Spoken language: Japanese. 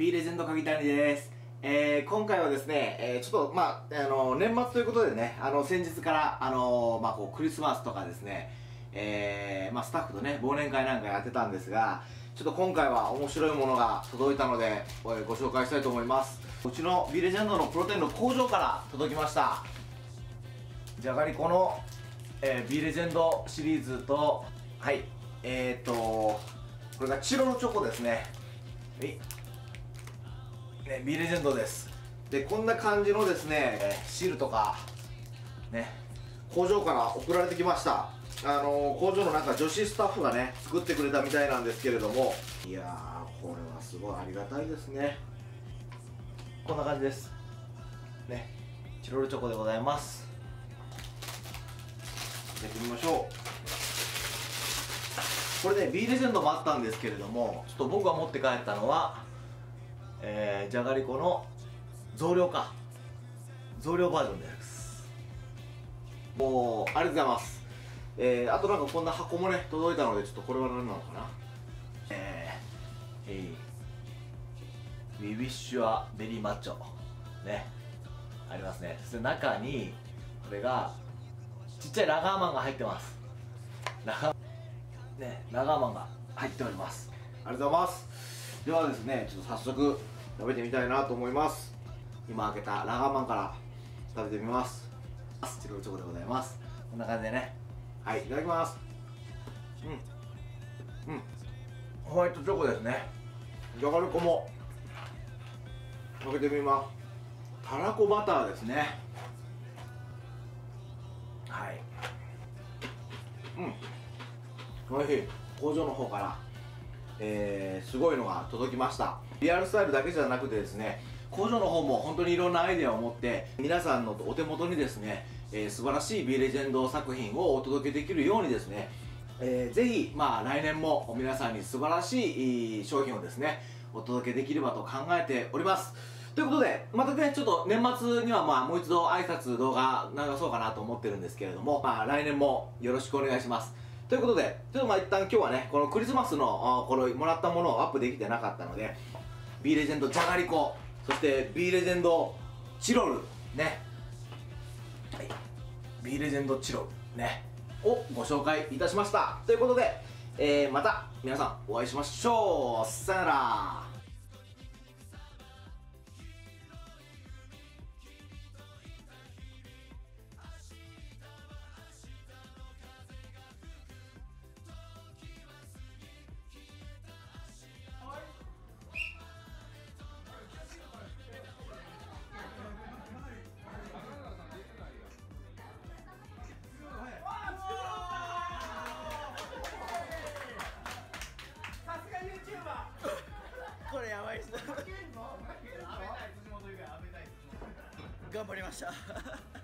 B レジェンド鍵谷です。えー、今回はですね、えー、ちょっと、まあ、あの、年末ということでね、あの、先日から、あの、まあ、こう、クリスマスとかですね、えー、まあ、スタッフとね、忘年会なんかやってたんですが、ちょっと今回は面白いものが届いたので、ご紹介したいと思います。うちの B レジェンドのプロテインの工場から届きました。じゃがりこの、え、B レジェンドシリーズと、はい、えー、っと、これがチロルチョコですね。はい。ね、B レジェンドです。で、こんな感じのですね、シールとか、ね、工場から送られてきました。あのー、工場のなんか女子スタッフがね、作ってくれたみたいなんですけれども、いやー、これはすごいありがたいですね。こんな感じです。ね、チロルチョコでございます。やってみましょう。これね B レジェンドもあったんですけれどもちょっと僕が持って帰ったのはえー、じゃがりこの増量か。増量バージョンです。もうありがとうございます。えー、あとなんかこんな箱もね届いたのでちょっとこれは何なのかな。えー、えー、We wish you a very much ね。ありますね。そして中にこれがちっちゃいラガーマンが入ってます。ラガーねラガーマンが入っております。ありがとうございます。ではですねちょっと早速食べてみたいなと思います。今開けたラガーマンから食べてみます。チロルチョコでございます。こんな感じでね。はい。いただきます。うん。うん。ホワイトチョコですね。じゃがりこも。開けてみます。たらこバターですね。はい。うん。おいしい。工場の方からえー、すごいのが届きましたリアルスタイルだけじゃなくてですね工場の方も本当にいろんなアイデアを持って皆さんのお手元にですね、えー、素晴らしい B レジェンド作品をお届けできるようにですね、えー、ぜひ、まあ来年も皆さんに素晴らしい商品をですね、お届けできればと考えております。ということで、またね、ちょっと年末にはまあもう一度挨拶動画流そうかなと思ってるんですけれども、まあ来年もよろしくお願いします。ということで、ちょっとまあ一旦今日はね、このクリスマスの、このもらったものをアップできてなかったので、B レジェンドじゃがりこ、そして B レジェンドチロル、ね。はい。B レジェンドチロル、ね。をご紹介いたしました。ということで、えー、また皆さんお会いしましょう。さよなら。ばいっす頑張りました